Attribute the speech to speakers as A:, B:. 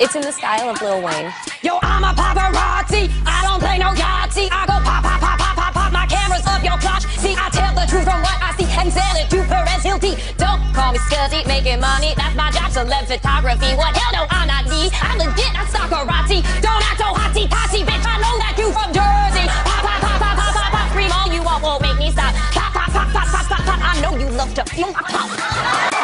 A: It's in the style of Lil Wayne.
B: Yo, I'm a paparazzi. I don't play no Yahtzee. I go pop, pop, pop, pop, pop, pop. My camera's up your crotch. See, I tell the truth from what I see and sell it to Perez Hilti. Don't call me scuzzy, making money. That's my job. Celeb photography. What hell no, I'm not me. I'm legit, I'm Sakurati. Don't act so hotsy totsy, bitch. I know that you from Jersey. Pop, pop, pop, pop, pop, pop, pop. Scream all you want, won't make me stop. Pop, pop, pop, pop, pop, pop, pop. I know you love to. feel my Pop.